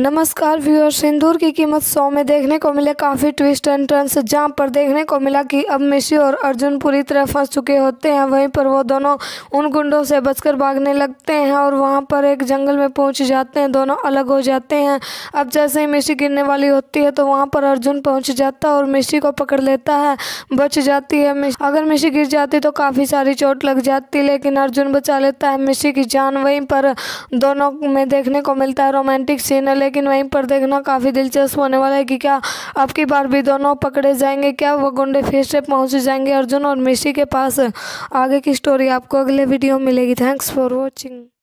नमस्कार व्यूअर सिंदूर की कीमत सौ में देखने को मिले काफ़ी ट्विस्ट एंड टर्न्स जहाँ पर देखने को मिला कि अब मिशी और अर्जुन पूरी तरह फंस चुके होते हैं। वहीं पर वो दोनों उन गुंडों से बचकर भागने लगते हैं और वहाँ पर एक जंगल में पहुँच जाते हैं। दोनों अलग हो जाते हैं। अब जैसे ही मिशी गिरने वाली होती है तो वहाँ पर अर्जुन पहुँच जाता है और मिशी को पकड़ लेता है। बच जाती है अगर मिशी गिर जाती तो काफ़ी सारी चोट लग जाती, लेकिन अर्जुन बचा लेता है मिशी की जान। वहीं पर दोनों में देखने को मिलता है रोमांटिक सीन लेकिन वहीं पर देखना काफ़ी दिलचस्प होने वाला है कि क्या अब की बार भी दोनों पकड़े जाएँगे, क्या वो गुंडे फिर से पहुँच जाएँगे अर्जुन और मिशी के पास। आगे की स्टोरी आपको अगले वीडियो में मिलेगी। Thanks for watching